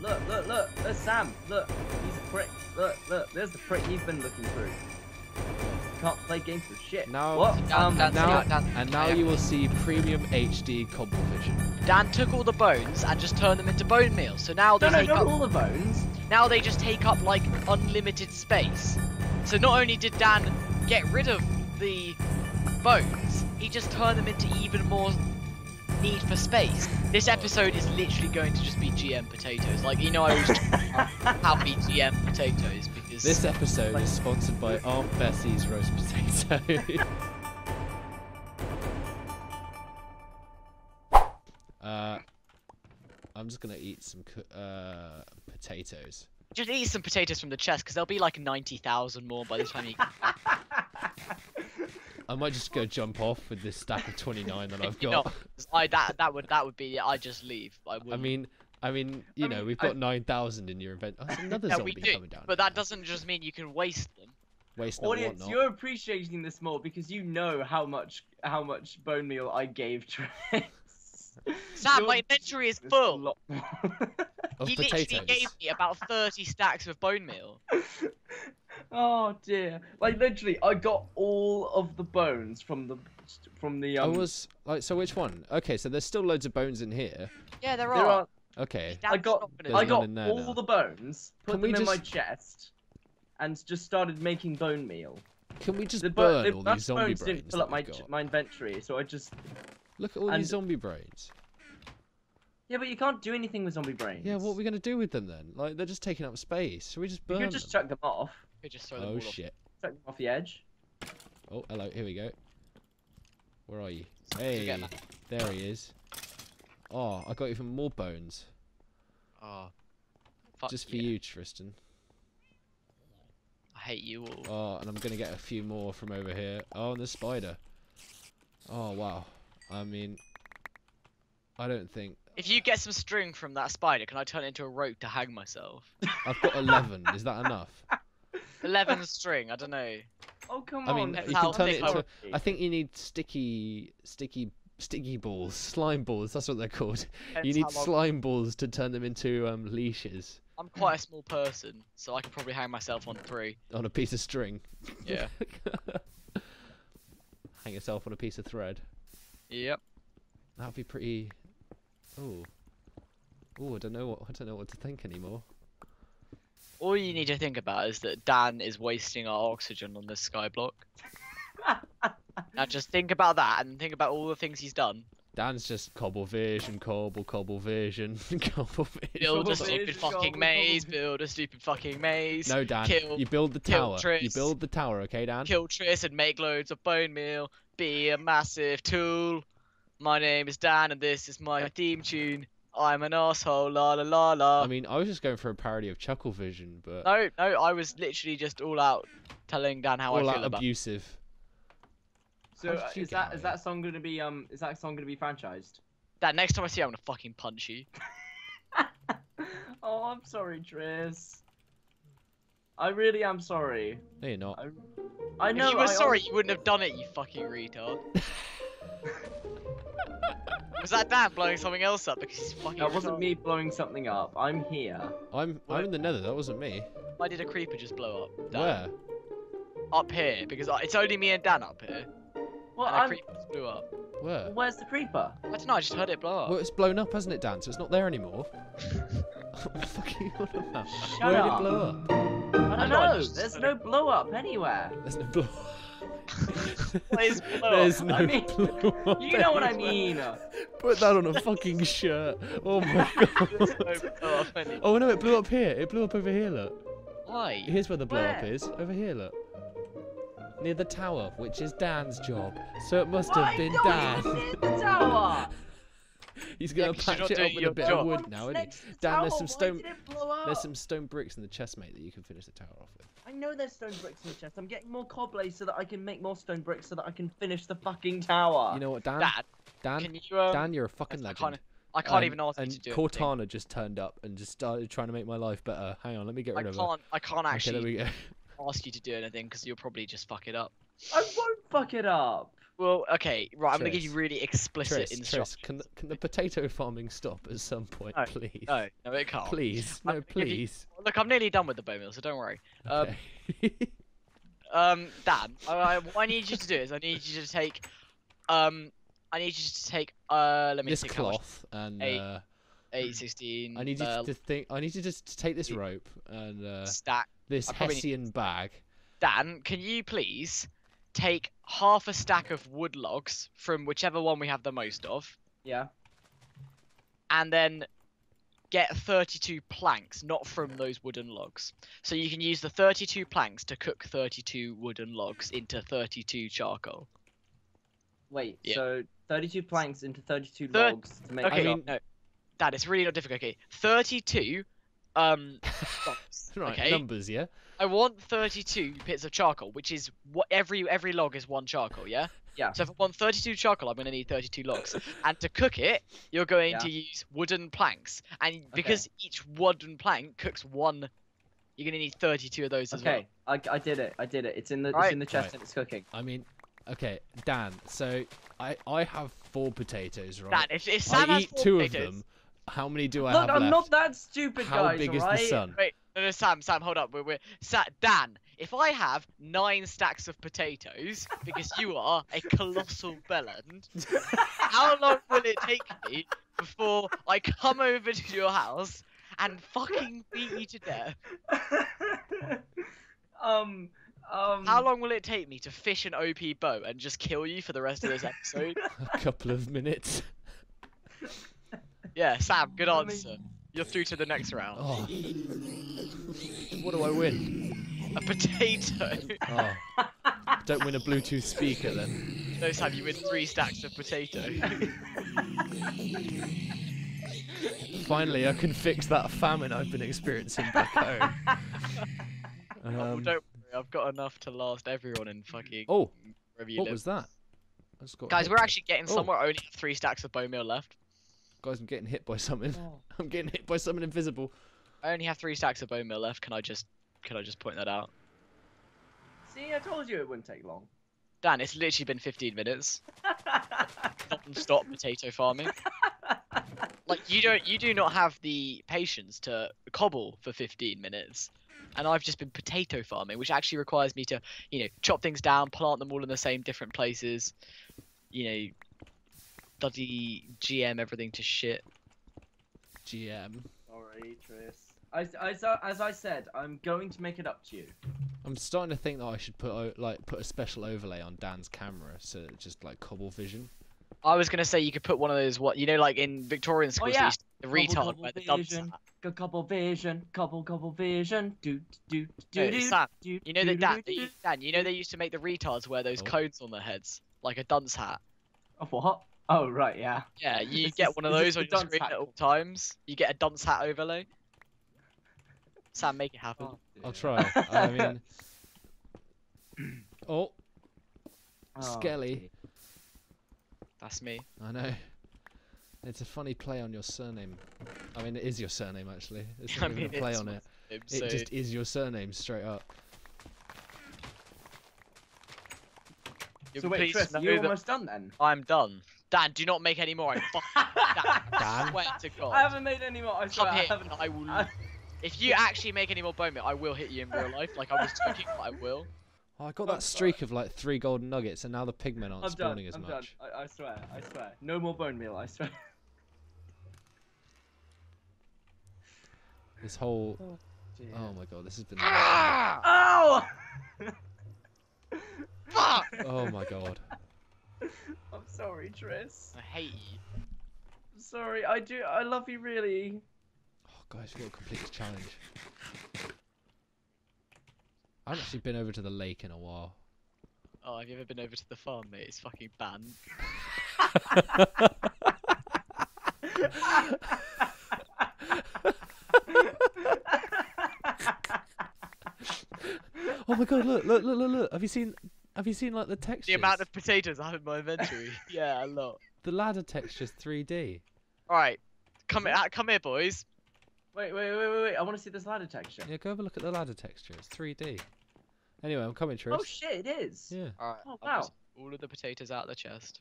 Look, look, look. There's Sam. Look, he's a prick. Look, look. There's the prick you've been looking through. Can't play games for shit. Now- what? Dan- Um, Dan- Now, Dan- and now you will see premium HD Cobble Vision. Dan took all the bones and just turned them into bone meal. So now they no, no, take not up all the bones. now they just take up like unlimited space. So not only did Dan get rid of the bones, he just turned them into even more need for space. This episode is literally going to just be GM potatoes. Like you know, I was happy GM potatoes because This episode is sponsored by Aunt Bessie's roast potato. uh, I'm just gonna eat some uh, potatoes. just eat some potatoes from the chest because there'll be like ninety thousand more by the time you. I might just go jump off with this stack of 29 that I've You got. know, I that that would that would be I just leave. I would. I mean, I mean, you I know, mean, we've I- got 9,000 in your event. Oh, there's another yeah, zombie do, coming down. but that doesn't just mean you can waste them. Waste not Audience, you're appreciating this more because you know how much how much bone meal I gave Trace. Sam, my inventory is full. lot he potatoes. literally gave me about thirty stacks of bone meal. Oh dear! Like literally, I got all of the bones from the from the I um. was like, so which one? Okay, so there's still loads of bones in here. Yeah, there there are. are Okay. Dan's I got- not gonna There's I got all now. the bones, put Can we them in my chest, and just started making bone meal. Can we just The, bo- burn the all these zombie bones brains didn't fill up my ch- got? my inventory, so I just Look at all and- these zombie brains. yeah, but you can't do anything with zombie brains. Yeah, what are we gonna do with them then? Like, they're just taking up space. Should we just You burn could just them? chuck them off, Could just throw them Oh all off. shit. off the edge. Oh, hello. Here we go. Where are you? Hey, there he is. Oh, I got even more bones. Oh, fuck just for yeah. you, Tristan. I hate you all. Oh, and I'm gonna get a few more from over here. Oh, and the spider. Oh wow. I mean, I don't think If you get some string from that spider, can I turn it into a rope to hang myself? I've got 11. Is that enough? Eleven string. I don't know. Oh come I on! mean, you how can turn it thick into. I- I think you need sticky, sticky, sticky balls, slime balls. That's what they're called. You need how long- slime balls to turn them into um, leashes I'm quite a small person, so I could probably hang myself on three. on a piece of string. Yeah. Hang yourself on a piece of thread. yep. That'd be pretty. Oh. Oh, I don't know what I don't know what to think anymore. All you need to think about is that Dan is wasting our oxygen on this skyblock. now just think about that and think about all the things he's done. Dan's just cobble vision, cobble, cobble vision, cobble vision. Build a stupid fucking cobble, maze, build a stupid fucking maze. No, Dan. kill- you build the kill tower. You build the tower, okay, Dan? Kill Tris and make loads of bone meal. Be a massive tool. My name is Dan and this is my theme tune. I'm an asshole, la la la la. I mean, I was just going for a parody of Chuckle Vision, but no, no, I was literally just all out telling Dan how all I out feel about. abusive. So How did uh, is get that away? is that song gonna be um is that song gonna be franchised? Dan, next time I see you, I'm gonna fucking punch you. oh, I'm sorry, Tris. I really am sorry. No, you're not. I, I know. if you were I sorry, al- you wouldn't have done it, you fucking retard. Was that Dan blowing something else up because he's fucking? That wasn't retarded? me blowing something up. I'm here. I'm I'm in the Nether. That wasn't me. Why did a creeper just blow up? Dan? Where? Up here, because it's only me and Dan up here. Well, and a I'm. creeper just blew up. Where? Where's the creeper? I don't know, I just heard it blow up. Well, it's blown up, hasn't it, Dan? So it's not there anymore. what the fuck are you on about? Shut Where did up. it blow up? I I don't know, know. There's no blow up anywhere. There's no blow. Blow There's no I mean, You know what I mean. Put that on a fucking shirt. Oh my god. No blow up anywhere. Oh no, it blew up here. It blew up over here. Look. Why? Here's where the blow up Where? is. Over here. Look. Near the tower, which is Dan's job. So it must Why have been? Dan. He's gonna you're patch it up with a bit job. of wood now, isn't he? next to Dan, there's some stone. did it blow up? There's some stone bricks in the chest, mate, that you can finish the tower off with. I know there's stone bricks in the chest. I'm getting more cobblers so that I can make more stone bricks so that I can finish the fucking tower. You know what, Dan? Dad, Dan, you um? Dan, you're a fucking I legend. can't, I can't Um, even ask you and to do anything. Cortana just turned up and just started trying to make my life better. Hang on, let me get I rid of her. can't. I can't actually we go. ask you to do anything because you'll probably just fuck it up. I won't fuck it up. Well, okay, right. I'm gonna give you really explicit Tris, Tris, instructions. can the, can the potato farming stop at some point, No, please? No, no, it can't. Please, I'm no, you- please. Look, I'm nearly done with the bone meal, so don't worry. Um, Okay. Um, Dan, I, what I need you to do is I need you to take, um, I need you to take, uh, let me this think how much. cloth and Eight, uh, 8, 16, I need you uh, to think. I need you just to take this rope and uh, stack. this I probably need- hessian bag. Dan, can you please take half a stack of wood logs from whichever one we have the most of, Yeah. and then get 32 planks, not from those wooden logs. So you can use the 32 planks to cook 32 wooden logs into 32 charcoal. Wait. Yeah. So 32 planks into 32 Thir- logs to make. Okay, no, Dan, it's really not difficult. Okay, 32 um. Right, okay, numbers, yeah. I want 32 bits of charcoal, which is what every every log is one charcoal, yeah? Yeah. So if I want 32 charcoal, I'm going to need 32 logs. and to cook it, you're going Yeah. to use wooden planks. And because each wooden plank cooks one, you're going to need 32 of those as well. Okay. I, I did it. I did it. It's in the Right. it's in the chest Right. and it's cooking. I mean, okay, Dan. So I I have four potatoes, right? Dan, if, if Sam I has eat four two potatoes, of them. How many do I Look, have I'm left? not that stupid, How guys. big is alright? the sun? Wait, no, no, Sam, Sam, hold up. We're, we're Sa- Dan. If I have nine stacks of potatoes, because you are a colossal bellend, how long will it take me before I come over to your house and fucking beat you to death? um. Um. How long will it take me to fish an OP bow and just kill you for the rest of this episode? A couple of minutes. Yeah, Sam, good I mean- answer. You're through to the next round. Oh. what do I win? A potato. Oh. Don't win a Bluetooth speaker then. no, Sam, you win three stacks of potato. Finally, I can fix that famine I've been experiencing back home. Oh, Um, don't worry, I've got enough to last everyone in fucking oh, wherever you what live. was that? Got Guys, we're actually getting Oh. somewhere. I only have three stacks of bone meal left. Guys, I'm getting hit by something. Oh. I'm getting hit by something invisible. I only have three stacks of bone meal left. Can I just, can I just point that out? See, I told you it wouldn't take long. Dan, it's literally been 15 minutes. Non-stop potato farming. Like you don't, you do not have the patience to cobble for 15 minutes. And I've just been potato farming, which actually requires me to, you know, chop things down, plant them all in the same different places. You know, bloody GM everything to shit. GM. Sorry, Tris. As, as, I- as I said, I'm going to make it up to you. I'm starting to think that I should put like put a special overlay on Dan's camera, so it just like cobble vision. I was gonna say you could put one of those what you know like in Victorian oh, schools they yeah. used to- the retard Cobble, where the cobble vision. hat. Go couple vision, couple couple vision, do do do No, do. Sam, do, You know do, that Dan, do, do. Dan, you know they used to make the retards wear those Oh. cones on their heads like a dunce hat. Oh, what? Oh right, yeah. Yeah, you Is get this- one of those this on the your dunce screen hat at all times. You get a dunce hat overlay. Sam, make it happen. Oh, I'll try. I mean, oh, Oh, Skelly. dear. That's me. I know. It's a funny play on your surname. I mean, it is your surname actually. It's I not even mean, a play on it. name, It so- just is your surname straight up. you're So wait, pleased Tris, to know you're almost done then. I'm done. Dan, do not make any more. I fucking Dan? swear to God. I haven't made any more. I swear, Come I here, haven't. I will. If you actually make any more bone meal, I will hit you in real life. Like I was joking, but I will. Oh, I got Oh, that streak of like three golden nuggets, and now the pigmen aren't I'm done. spawning as I'm much. done. I, I swear. I swear. No more bone meal. I swear. This whole Dear. oh my god, this has been. Ah! Oh! Fuck! oh my god. I'm sorry, Tris. I hate you. I'm sorry. I do. I love you really. Oh guys, we got to complete this challenge. I haven't actually been over to the lake in a while. Oh, have you ever been over to the farm, mate? It's fucking banned. Oh my god, look, look, look, look, look. Have you seen have you seen like the textures? The amount of potatoes I have in my inventory. yeah, a lot. the ladder texture's 3D. Alright. Come here, come here, boys. Wait, wait, wait, wait, wait. I want to see this ladder texture. Yeah, go have a look at the ladder texture. It's 3D. Anyway, I'm coming, Tris. Oh shit! It is. Yeah. Alright. Oh, I'll wow. All of the potatoes out of the chest.